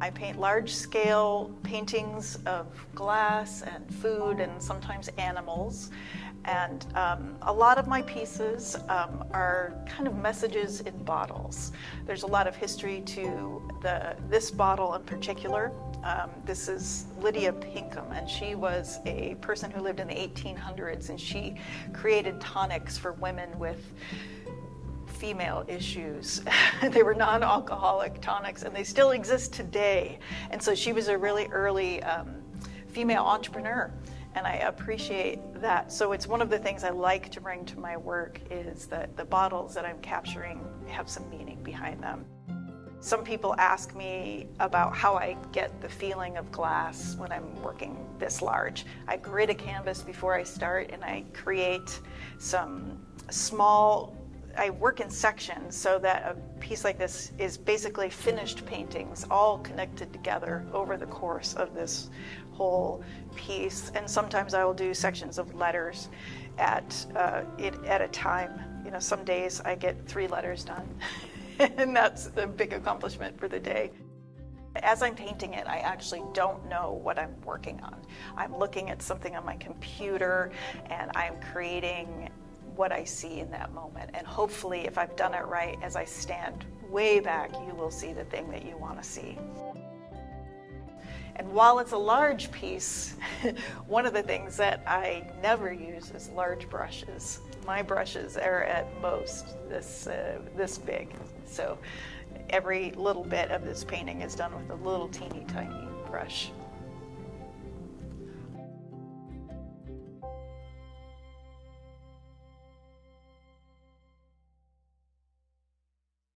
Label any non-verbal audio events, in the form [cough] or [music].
I paint large scale paintings of glass and food and sometimes animals. And um, a lot of my pieces um, are kind of messages in bottles. There's a lot of history to the, this bottle in particular. Um, this is Lydia Pinkham, and she was a person who lived in the 1800s, and she created tonics for women with female issues. [laughs] they were non alcoholic tonics, and they still exist today. And so she was a really early um, female entrepreneur. And I appreciate that. So it's one of the things I like to bring to my work is that the bottles that I'm capturing have some meaning behind them. Some people ask me about how I get the feeling of glass when I'm working this large. I grid a canvas before I start and I create some small I work in sections so that a piece like this is basically finished paintings all connected together over the course of this whole piece. And sometimes I will do sections of letters at uh, it at a time. You know, some days I get three letters done, [laughs] and that's a big accomplishment for the day. As I'm painting it, I actually don't know what I'm working on. I'm looking at something on my computer and I'm creating what I see in that moment. And hopefully, if I've done it right, as I stand way back, you will see the thing that you want to see. And while it's a large piece, [laughs] one of the things that I never use is large brushes. My brushes are at most this, uh, this big. So every little bit of this painting is done with a little teeny tiny brush.